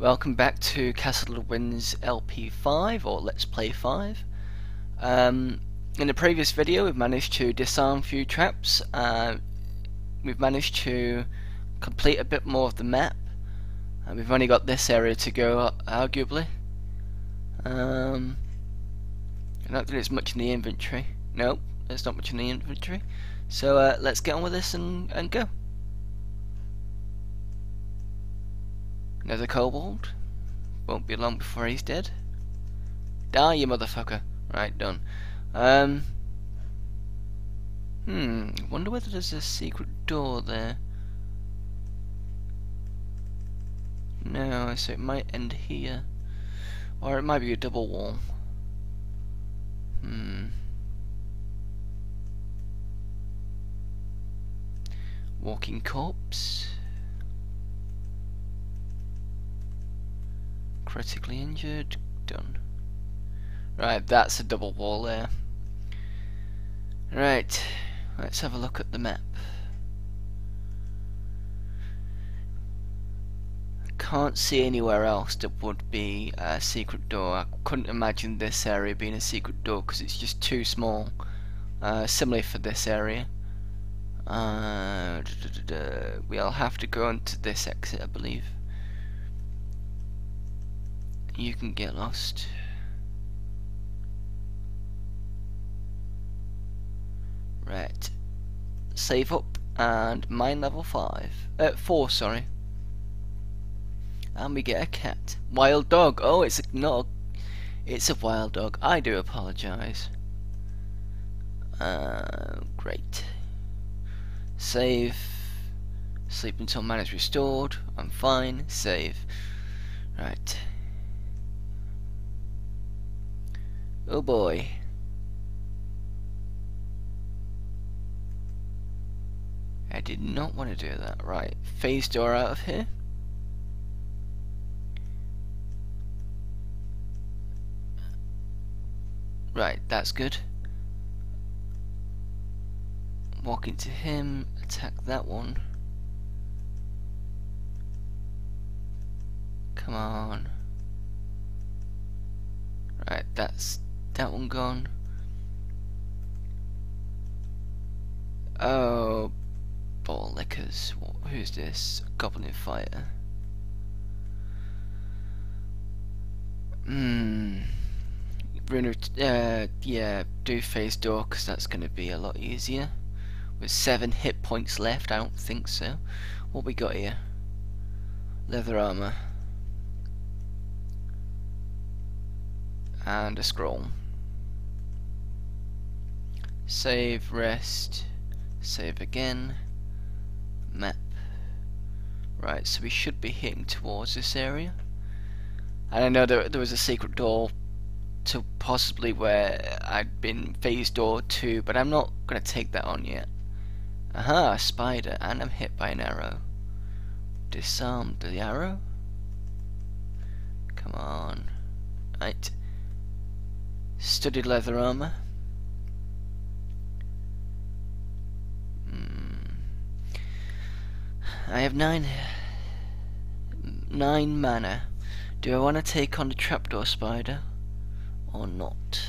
Welcome back to Castle of Winds LP5 or Let's Play 5. Um, in the previous video we've managed to disarm a few traps, uh, we've managed to complete a bit more of the map, and we've only got this area to go arguably. Um, I don't think there's much in the inventory. Nope, there's not much in the inventory. So uh, let's get on with this and, and go. Another kobold. Won't be long before he's dead. Die, you motherfucker. Right, done. Um. Hmm. Wonder whether there's a secret door there. No, so it might end here. Or it might be a double wall. Hmm. Walking corpse. Critically injured. Done. Right, that's a double wall there. Right, let's have a look at the map. I can't see anywhere else that would be a secret door. I couldn't imagine this area being a secret door because it's just too small. Uh, similarly for this area. Uh, we'll have to go into this exit, I believe. You can get lost. Right. Save up and mine level 5. Uh, 4, sorry. And we get a cat. Wild dog. Oh, it's a, not a, It's a wild dog. I do apologise. Uh, great. Save. Sleep until man is restored. I'm fine. Save. Right. Oh boy. I did not want to do that. Right. Phase door out of here. Right, that's good. Walk into him, attack that one. Come on. Right, that's that one gone. Oh, ball lickers. Who's this? Goblin fighter. Hmm. Bruno, uh, yeah, do phase door because that's going to be a lot easier. With seven hit points left, I don't think so. What we got here? Leather armor. And a scroll. Save, rest, save again. Map. Right, so we should be heading towards this area. And I know there, there was a secret door to possibly where I'd been phase door 2, but I'm not going to take that on yet. Aha, a spider, and I'm hit by an arrow. Disarm the arrow? Come on. Right. Studded leather armor. I have nine nine mana. Do I want to take on the trapdoor spider? or not?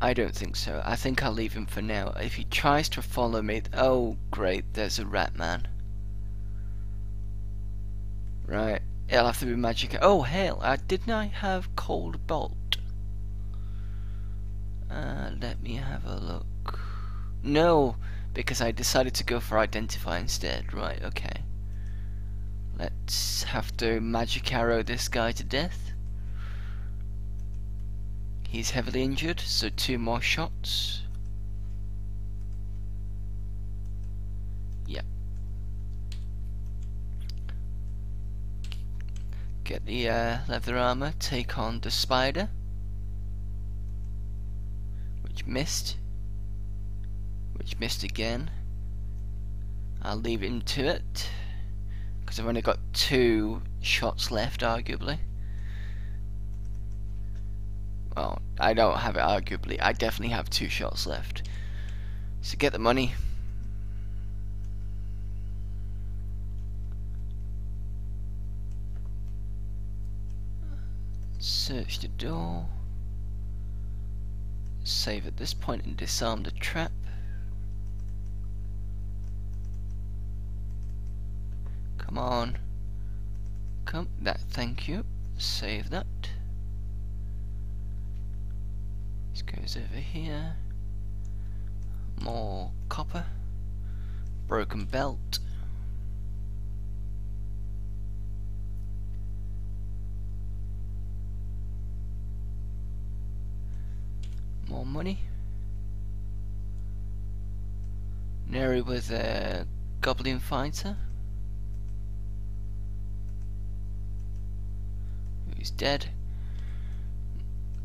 I don't think so. I think I'll leave him for now. If he tries to follow me... Oh, great. There's a rat man. Right. It'll have to be magic... Oh, hell. Uh, didn't I have cold bolt? Uh, let me have a look. No, because I decided to go for identify instead. Right, okay. Let's have to magic arrow this guy to death. He's heavily injured, so two more shots. Yep. Get the uh, leather armor, take on the spider. Which missed which missed again. I'll leave him to it because I've only got two shots left arguably. Well, I don't have it arguably. I definitely have two shots left. So get the money. Search the door. Save at this point and disarm the trap. On. Come, that, thank you. Save that. This goes over here. More copper. Broken belt. More money. Neri with a goblin fighter. Who's dead.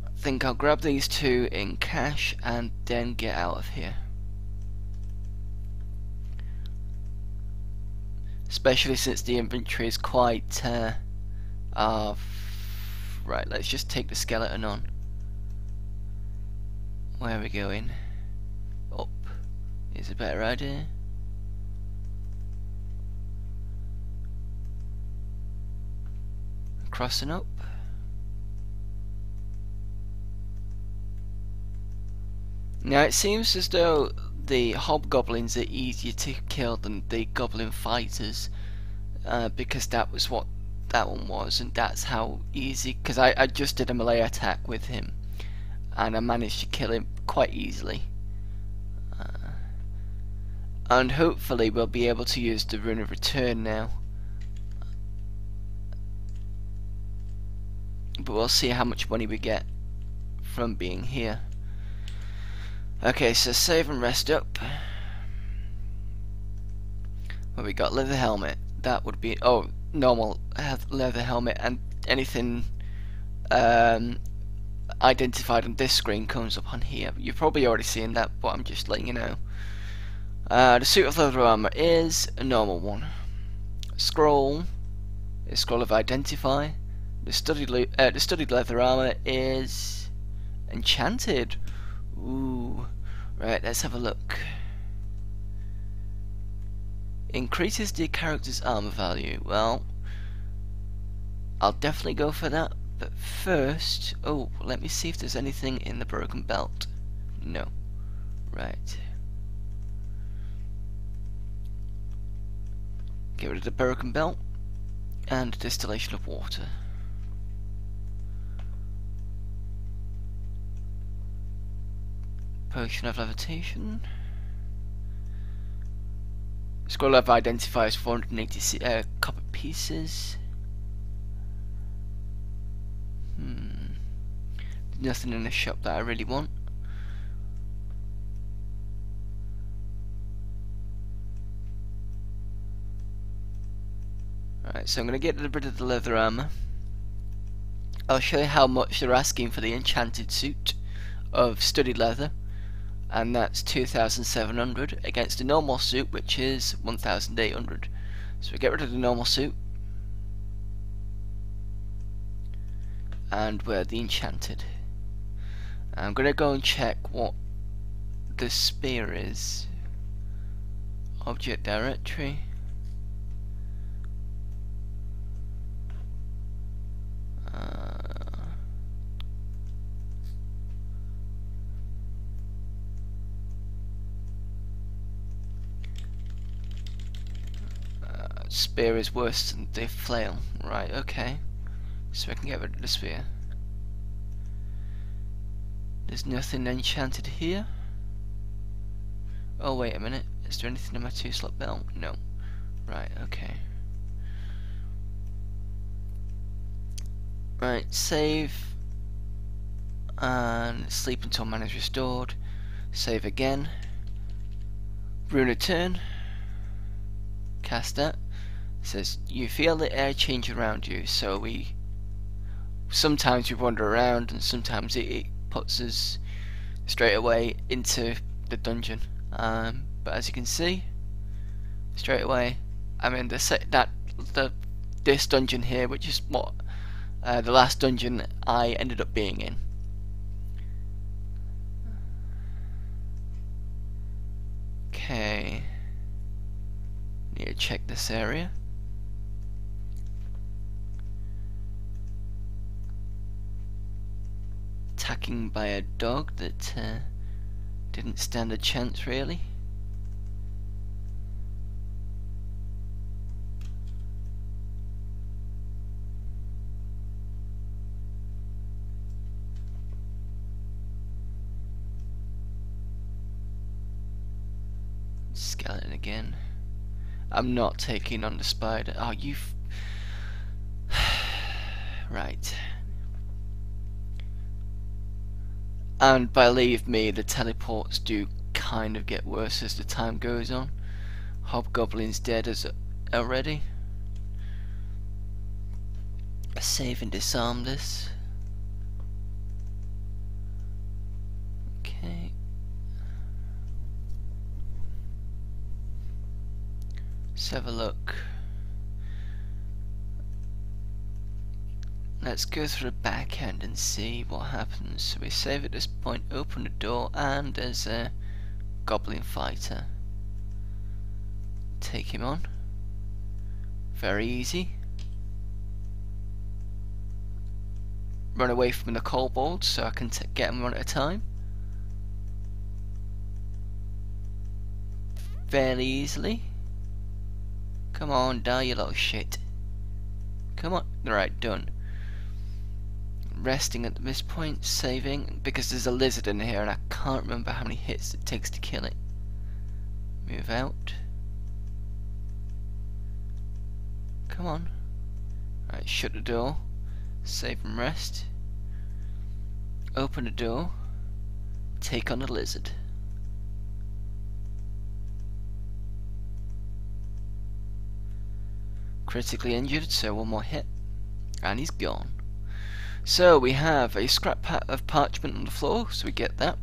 I think I'll grab these two in cash and then get out of here. Especially since the inventory is quite uh, uh, right, let's just take the skeleton on. Where are we going? Up is a better idea. Crossing up. Now it seems as though the hobgoblins are easier to kill than the goblin fighters uh, because that was what that one was and that's how easy because I, I just did a melee attack with him and I managed to kill him quite easily uh, and hopefully we'll be able to use the rune of return now but we'll see how much money we get from being here Okay, so save and rest up. Well, we got leather helmet. That would be oh normal leather helmet and anything um, identified on this screen comes up on here. You've probably already seen that, but I'm just letting you know. Uh, the suit of leather armor is a normal one. Scroll is scroll of identify. The studied uh, the leather armor is enchanted. Ooh. Right, let's have a look. Increases the character's armor value. Well, I'll definitely go for that. But first, oh, let me see if there's anything in the broken belt. No. Right. Get rid of the broken belt and distillation of water. Potion of levitation. Scroll of identifies 480 uh, copper pieces. Hmm. Nothing in the shop that I really want. Alright, so I'm going to get rid of the leather armor. I'll show you how much they're asking for the enchanted suit of studded leather and that's 2700 against the normal suit which is 1800 so we get rid of the normal suit. And we're the enchanted. I'm gonna go and check what the spear is. Object directory uh, spear is worse than the flail. Right, okay. So I can get rid of the spear. There's nothing enchanted here. Oh, wait a minute. Is there anything in my two slot belt? No. Right, okay. Right, save. And sleep until mana is restored. Save again. Rune of turn. Cast that says you feel the air change around you. So we sometimes we wander around and sometimes it, it puts us straight away into the dungeon. Um, but as you can see straight away I'm in the set that the this dungeon here which is what uh, the last dungeon I ended up being in. Okay. Need to check this area attacking by a dog that uh, didn't stand a chance really. Skeleton again. I'm not taking on the spider. Oh, you. right. And believe me, the teleports do kind of get worse as the time goes on. Hobgoblin's dead as already. Save and disarm this. Okay. Let's have a look. Let's go through the back end and see what happens. So we save at this point, open the door, and there's a goblin fighter. Take him on. Very easy. Run away from the kobolds so I can get him one at a time. Fairly easily. Come on, die you little shit. Come on. Right, done resting at this point, saving, because there's a lizard in here and I can't remember how many hits it takes to kill it. Move out. Come on. Right, shut the door. Save and rest. Open the door. Take on the lizard. Critically injured, so one more hit. And he's gone. So we have a scrap of parchment on the floor, so we get that.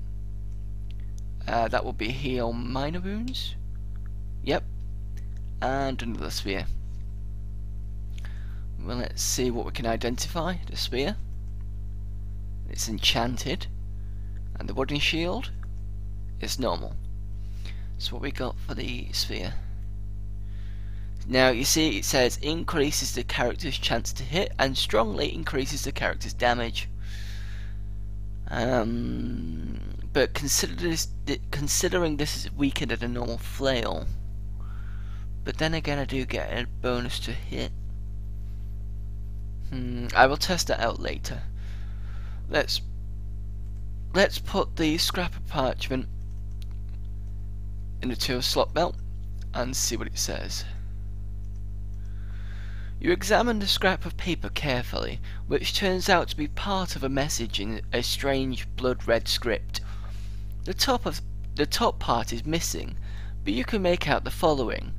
Uh, that will be heal minor wounds. Yep. And another spear. Well, let's see what we can identify. The spear. It's enchanted. And the wooden shield is normal. So what we got for the spear? Now you see it says increases the character's chance to hit and strongly increases the character's damage. Um, but consider this, considering this is weaker than a normal flail. But then again I do get a bonus to hit. Hmm, I will test that out later. Let's let's put the scrap of parchment in the tool slot belt and see what it says. You examine the scrap of paper carefully, which turns out to be part of a message in a strange blood-red script. The top of the top part is missing, but you can make out the following: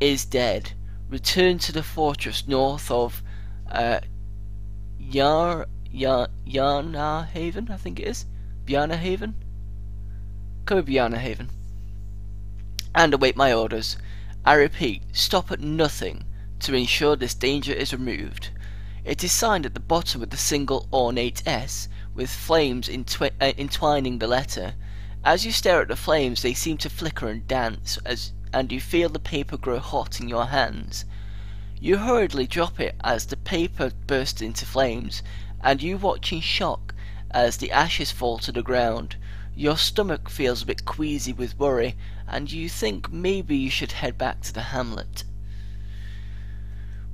"Is dead. Return to the fortress north of uh, Yar Yar Yarnhaven, I think it is. Bjarnarhaven. Come to Bjarnarhaven. And await my orders. I repeat, stop at nothing to ensure this danger is removed. It is signed at the bottom with a single ornate S, with flames uh, entwining the letter. As you stare at the flames, they seem to flicker and dance, as, and you feel the paper grow hot in your hands. You hurriedly drop it as the paper bursts into flames, and you watch in shock as the ashes fall to the ground. Your stomach feels a bit queasy with worry, and you think maybe you should head back to the hamlet.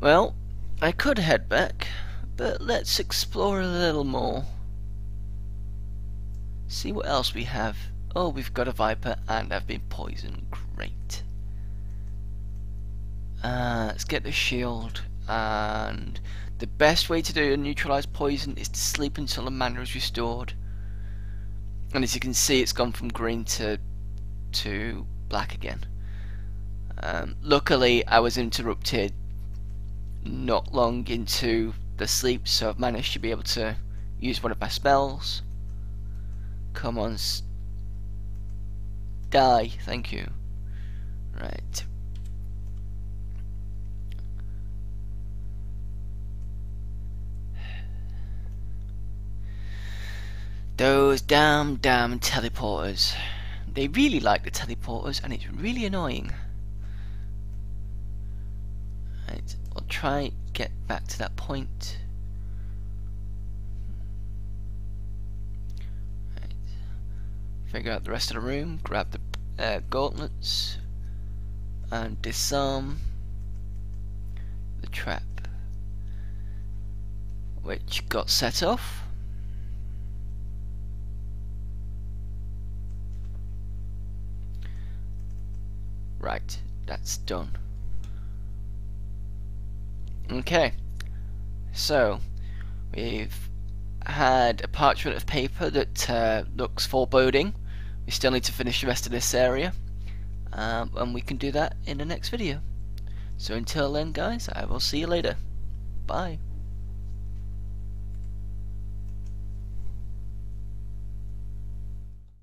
Well, I could head back, but let's explore a little more. See what else we have. Oh, we've got a viper and I've been poisoned. Great. Uh, let's get the shield and the best way to do a neutralize poison is to sleep until the mana is restored. And as you can see, it's gone from green to to black again. Um, luckily, I was interrupted not long into the sleep, so I've managed to be able to use one of my spells. Come on, die, thank you. Right. Those damn, damn teleporters. They really like the teleporters, and it's really annoying. Try get back to that point. figure out the rest of the room, grab the uh, gauntlets, and disarm the trap which got set off. Right, that's done. Okay, so we've had a parchment of paper that uh, looks foreboding. We still need to finish the rest of this area, um, and we can do that in the next video. So until then, guys, I will see you later. Bye.